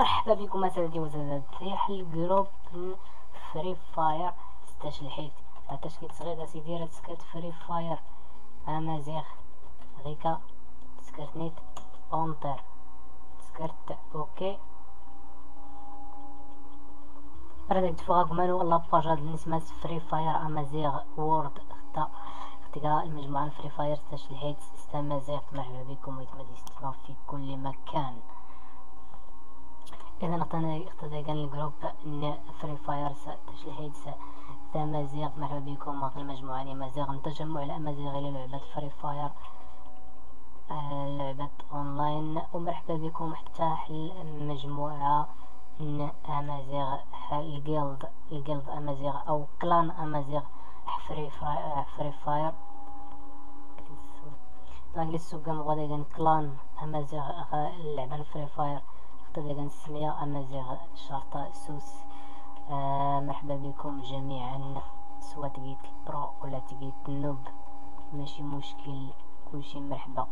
مرحبا بكم اساتذتي وسادتي الجروب فري فاير ستاش الحيت عطاش كيتصغير اسيدي راه تسكرت فري فاير امازيغ غيكا تسكرت نيت اونتر تسكرت أوكي راه داك تفوق مالو لاباج هاد النسمة فري فاير امازيغ وورد خطا اختيار المجموعة فري فاير ستاش الحيت ستا مازيغ مرحبا بكم ويتمدي في كل مكان إذا اقتدى كان الجروب فري فاير تشليحيد تمازيغ مرحبا بكم. في المجموعة لمازيغ تجمع الامازيغ إلى لعبة فري فاير آه، لعبة أونلاين. ومرحبا بكم حتى المجموعة أمازيغ الجيلد الجيلد أمازيغ أو كلان أمازيغ فري فري فاير السوق غادي كلان أمازيغ اللعبة فري فاير طبعا السمية أمازيغ شرطة سوس آه مرحبا بكم جميعا. سواء تقيت البرو ولا تقيت النوب ماشي مشكل. كلشي مرحبا.